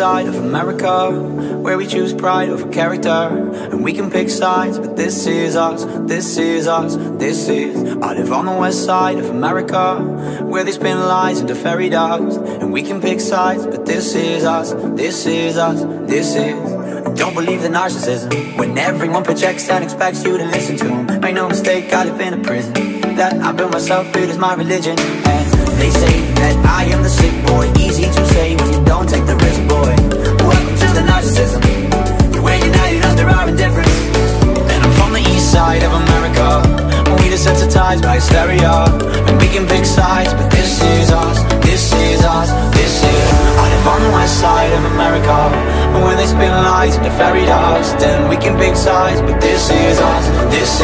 side of America Where we choose pride over character. And we can pick sides, but this is us This is us, this is I live on the west side of America Where they spin lies into fairy dust. And we can pick sides, but this is us This is us, this is. Don't believe the narcissism When everyone projects and expects you to listen to them Make no mistake, I live in a prison That I built myself, it is my religion. And they say that I am the sick boy Easy to say when you don't side of America. We desensitized by hysteria And we can pick sides, but this is us This is us, this is I live on the west side of America. And when they spin lies into fairy dust Then we can pick sides, but this is us This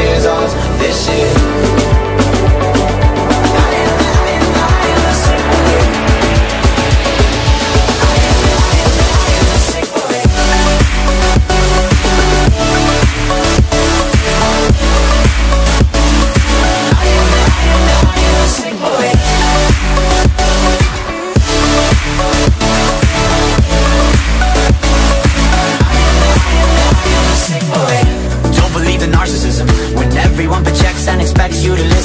like you to